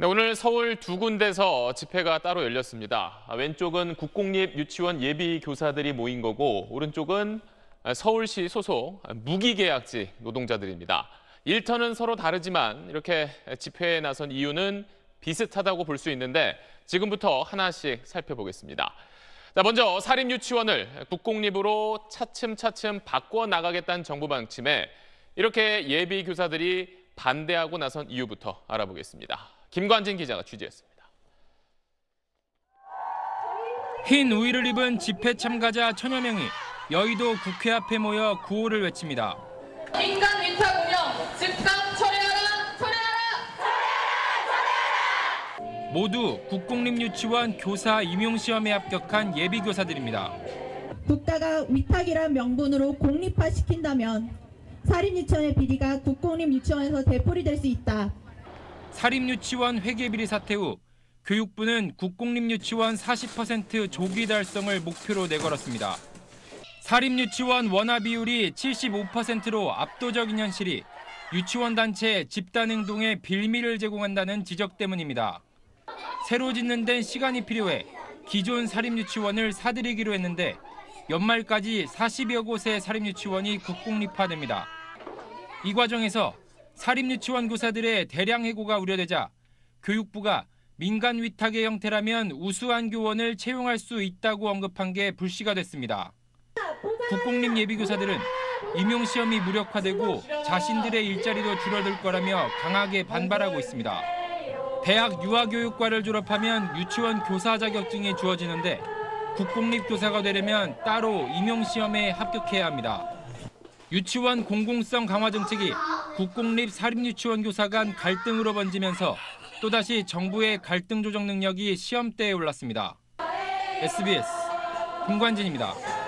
네, 오늘 서울 두 군데서 집회가 따로 열렸습니다. 아, 왼쪽은 국공립 유치원 예비 교사들이 모인 거고 오른쪽은 서울시 소속 무기계약직 노동자들입니다. 일터는 서로 다르지만 이렇게 집회에 나선 이유는 비슷하다고 볼 수 있는데 지금부터 하나씩 살펴보겠습니다. 자, 먼저 사립 유치원을 국공립으로 차츰차츰 바꿔 나가겠다는 정부 방침에 이렇게 예비 교사들이 반대하고 나선 이유부터 알아보겠습니다. 김관진 기자가 취재했습니다. 흰 우의를 입은 집회 참가자 천여 명이 여의도 국회 앞에 모여 구호를 외칩니다. 인간 위탁 운영 즉각 철회하라 철회하라 모두 국공립유치원 교사 임용시험에 합격한 예비교사들입니다. 국가가 위탁이란 명분으로 공립화시킨다면 사립유치원의 비리가 국공립유치원에서 되풀이될 수 있다. 사립유치원 회계비리 사태 후 교육부는 국공립유치원 40% 조기 달성을 목표로 내걸었습니다. 사립유치원 원화 비율이 75%로 압도적인 현실이 유치원 단체 집단 행동에 빌미를 제공한다는 지적 때문입니다. 새로 짓는 데는 시간이 필요해 기존 사립유치원을 사들이기로 했는데 연말까지 40여 곳의 사립유치원이 국공립화됩니다. 이 과정에서 사립유치원 교사들의 대량 해고가 우려되자 교육부가 민간 위탁의 형태라면 우수한 교원을 채용할 수 있다고 언급한 게 불씨가 됐습니다. 국공립 예비교사들은 임용시험이 무력화되고 자신들의 일자리도 줄어들 거라며 강하게 반발하고 있습니다. 대학 유아교육과를 졸업하면 유치원 교사 자격증이 주어지는데 국공립 교사가 되려면 따로 임용시험에 합격해야 합니다. 유치원 공공성 강화 정책이 국공립 사립유치원 교사 간 갈등으로 번지면서 또다시 정부의 갈등 조정 능력이 시험대에 올랐습니다. SBS 김관진입니다.